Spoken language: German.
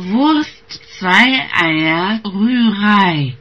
Wurst, zwei Eier, Rührei.